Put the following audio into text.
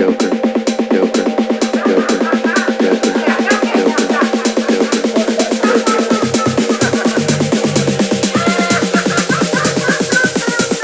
Joker.